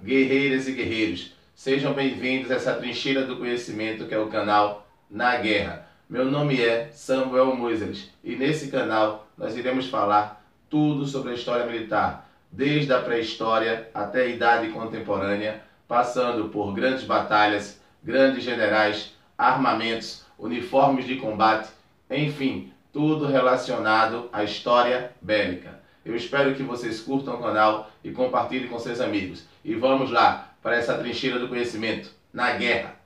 guerreiras e guerreiros. Sejam bem-vindos a essa trincheira do conhecimento que é o canal Na Guerra. Meu nome é Samuel Moisés e nesse canal nós iremos falar tudo sobre a história militar, desde a pré-história até a idade contemporânea, passando por grandes batalhas, grandes generais, armamentos, uniformes de combate, enfim, tudo relacionado à história bélica. Eu espero que vocês curtam o canal e compartilhem com seus amigos. E vamos lá para essa trincheira do conhecimento na guerra.